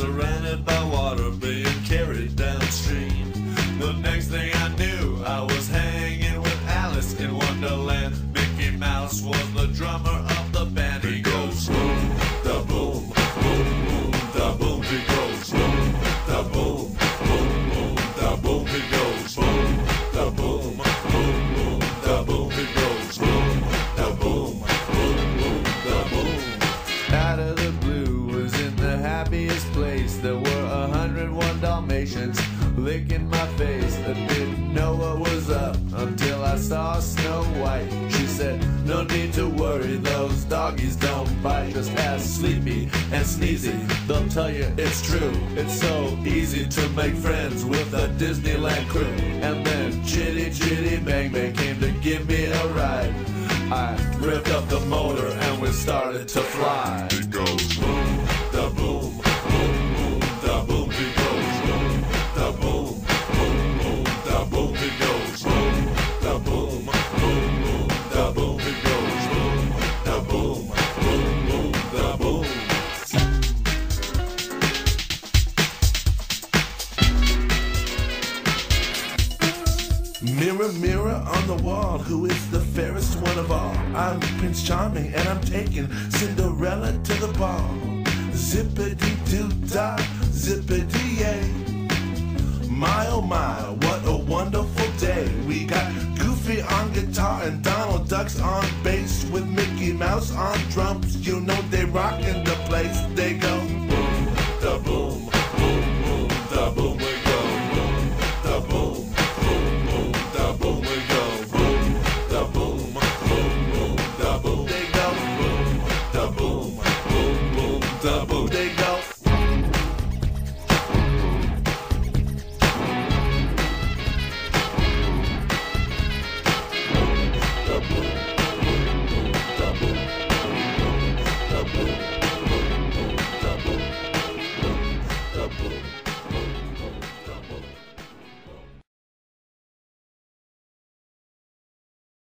surrounded by water being carried downstream. The next thing I knew, I was hanging with Alice in Wonderland. Mickey Mouse was the drummer happiest place. There were a hundred one Dalmatians licking my face. I didn't know what was up until I saw Snow White. She said, No need to worry, those doggies don't bite. Just ask Sleepy and Sneezy, they'll tell you it's true. It's so easy to make friends with the Disneyland crew. And then Chitty Chitty Bang Bang came to give me a ride. I revved up the motor and we started to fly. It goes boom, Mirror, on the wall, who is the fairest one of all? I'm Prince Charming, and I'm taking Cinderella to the ball. Zippity doo dah, zippity yay. My oh my, what a wonderful day. We got Goofy on guitar and Donald Ducks on bass with Mickey Mouse on drums. You know they rockin' the place. the bodega.